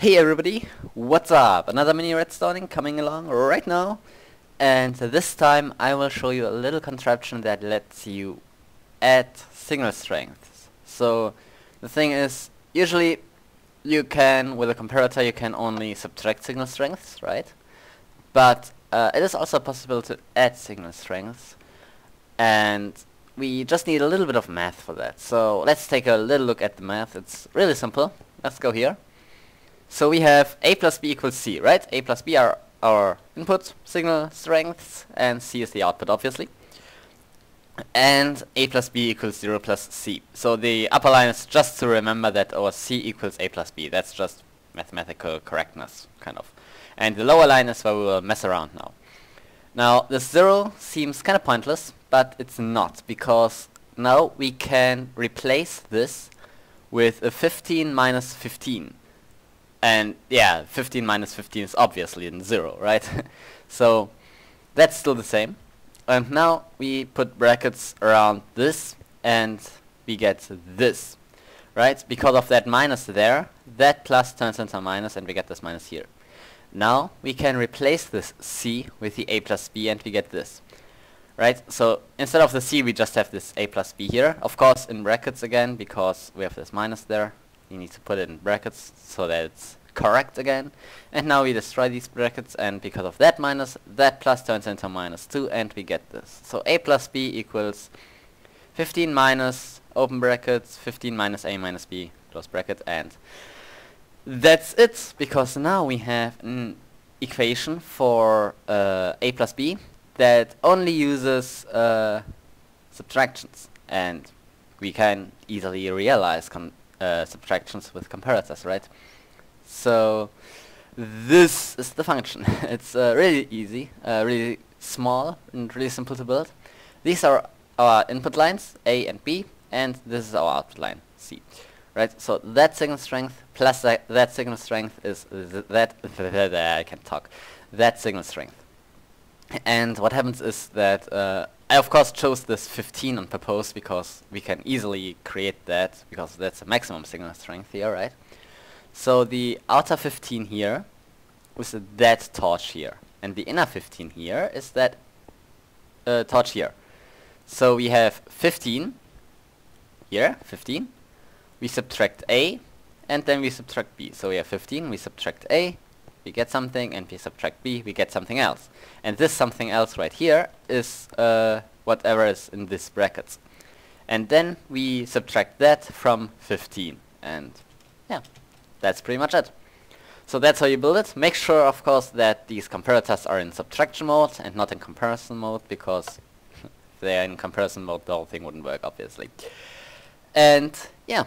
Hey everybody, what's up? Another mini redstoning coming along right now and this time I will show you a little contraption that lets you add signal strengths. So the thing is, usually you can, with a comparator you can only subtract signal strengths, right? But uh, it is also possible to add signal strengths and we just need a little bit of math for that. So let's take a little look at the math. It's really simple. Let's go here. So we have a plus b equals c, right? a plus b are our input signal strengths and c is the output obviously. And a plus b equals 0 plus c. So the upper line is just to remember that our c equals a plus b. That's just mathematical correctness, kind of. And the lower line is where we will mess around now. Now, this 0 seems kind of pointless, but it's not, because now we can replace this with a 15 minus 15. And yeah, 15 minus 15 is obviously in 0, right? so that's still the same. And now we put brackets around this and we get this, right? Because of that minus there, that plus turns into a minus and we get this minus here. Now we can replace this c with the a plus b and we get this. Right, so instead of the c we just have this a plus b here. Of course in brackets again because we have this minus there. You need to put it in brackets so that it's correct again. And now we destroy these brackets and because of that minus, that plus turns into minus 2 and we get this. So a plus b equals 15 minus open brackets 15 minus a minus b close bracket and that's it because now we have an equation for uh, a plus b that only uses uh, subtractions and we can easily realize uh, subtractions with comparators, right? So this is the function. it's uh, really easy, uh, really small and really simple to build. These are our input lines, A and B, and this is our output line, C. Right, so that signal strength plus that, that signal strength is th that, I can talk, that signal strength. And what happens is that uh, I of course chose this 15 on purpose because we can easily create that because that's a maximum signal strength here, right? So the outer 15 here is that torch here and the inner 15 here is that uh, torch here. So we have 15 here, 15. We subtract A and then we subtract B. So we have 15, we subtract A, we get something, and we subtract b, we get something else. And this something else right here is uh, whatever is in this brackets. And then we subtract that from 15. And yeah, that's pretty much it. So that's how you build it. Make sure, of course, that these comparators are in subtraction mode and not in comparison mode, because if they're in comparison mode, the whole thing wouldn't work, obviously. And yeah,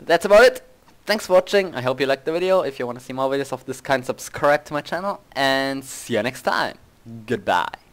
that's about it. Thanks for watching, I hope you liked the video. If you want to see more videos of this kind, subscribe to my channel, and see you next time. Goodbye.